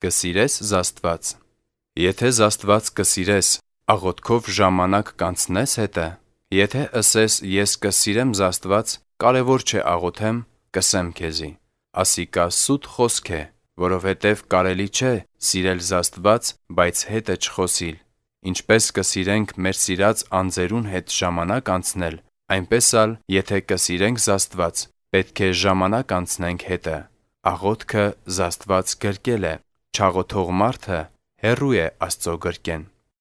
Կսիրես Զաստված Եթե Զաստված կսիրես, աղոթքով ժամանակ կանցնե՞ս հետը։ Եթե ասես ես կսիրեմ Զաստված, կարևոր չէ աղոթեմ, կսեմ քեզի։ Ասի կա սուտ խոսք է, որովհետև կարելի չէ սիրել Զաստված, բայց հետը չխոսիլ։ Ինչպես կսիրենք մեր սիրած անձերուն հետ ժամանակ անցնել, այնպես ալ եթե կսիրենք Զաստված, պետք է ժամանակ անցնենք հետը։ Աղոթքը Զաստված գրկել է, չաղոթող մարդը հեռու է Աստծո գրկեն։